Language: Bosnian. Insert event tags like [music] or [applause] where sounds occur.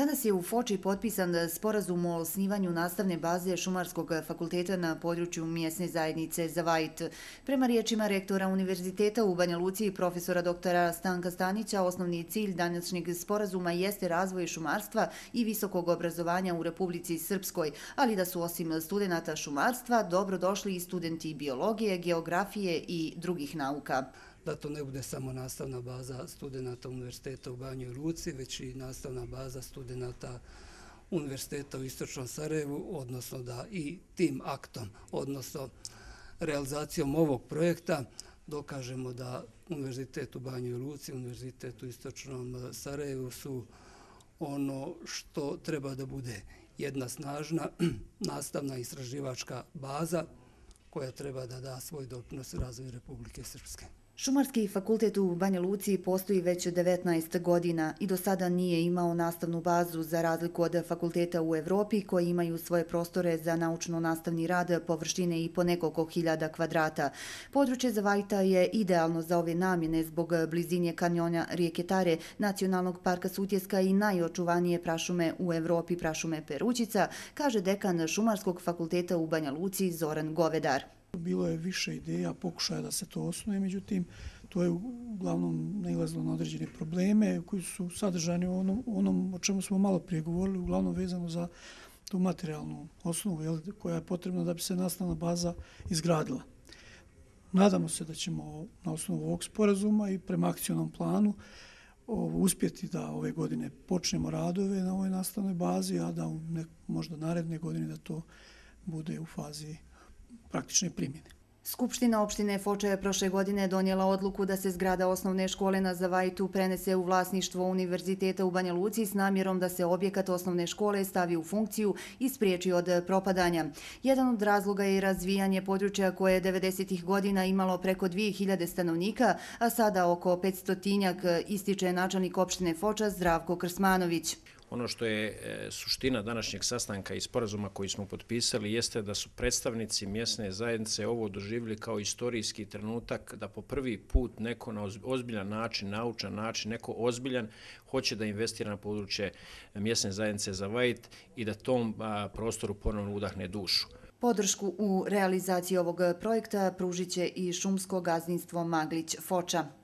Danas je u Foči potpisan sporazum o osnivanju nastavne baze Šumarskog fakulteta na području mjesne zajednice Zavajt. Prema riječima rektora Univerziteta u Banja Luci i profesora doktora Stanka Stanića, osnovni cilj današnjeg sporazuma jeste razvoj šumarstva i visokog obrazovanja u Republici Srpskoj, ali da su osim studenta šumarstva dobro došli i studenti biologije, geografije i drugih nauka da to ne bude samo nastavna baza studenta Univerziteta u Banju i Luci, već i nastavna baza studenta Univerziteta u Istočnom Sarajevu, odnosno da i tim aktom, odnosno realizacijom ovog projekta, dokažemo da Univerzitet u Banju i Luci, Univerzitet u Istočnom Sarajevu su ono što treba da bude jedna snažna [clears throat] nastavna istraživačka baza koja treba da da svoj doprinos razvoju Republike Srpske. Šumarski fakultet u Banja Luci postoji već 19 godina i do sada nije imao nastavnu bazu za razliku od fakulteta u Evropi koji imaju svoje prostore za naučno-nastavni rad površine i po nekoliko hiljada kvadrata. Područje Zavajta je idealno za ove namjene zbog blizinje kanjona rijeke Tare, nacionalnog parka Sutjeska i najočuvanije prašume u Evropi prašume Perućica, kaže dekan Šumarskog fakulteta u Banja Luci Zoran Govedar. Bilo je više ideja, pokušaja da se to osnuje, međutim, to je uglavnom nailazilo na određene probleme koji su sadržani u onom, onom o čemu smo malo prije govorili, uglavnom vezano za tu materijalnu osnovu jel, koja je potrebna da bi se nastavna baza izgradila. Nadamo se da ćemo na osnovu ovog sporazuma i prema akcijnom planu uspjeti da ove godine počnemo radove na ovoj nastavnoj bazi, a da u nek, možda naredne godine da to bude u fazi praktične primjene. Skupština opštine Foča je prošle godine donijela odluku da se zgrada osnovne škole na Zavajtu prenese u vlasništvo Univerziteta u Banja Luci s namjerom da se objekat osnovne škole stavi u funkciju i spriječi od propadanja. Jedan od razloga je razvijanje područja koje je 90. godina imalo preko 2000 stanovnika, a sada oko 500 tinjak ističe načelnik opštine Foča Zdravko Krsmanović. Ono što je e, suština današnjeg sastanka i sporazuma koji smo potpisali jeste da su predstavnici mjesne zajednice ovo doživili kao istorijski trenutak da po prvi put neko na ozbiljan način, naučan način, neko ozbiljan hoće da investira na područje mjesne zajednice za Vajt i da tom prostoru ponovno udahne dušu. Podršku u realizaciji ovog projekta pružit će i šumsko gazdinstvo Maglić Foča.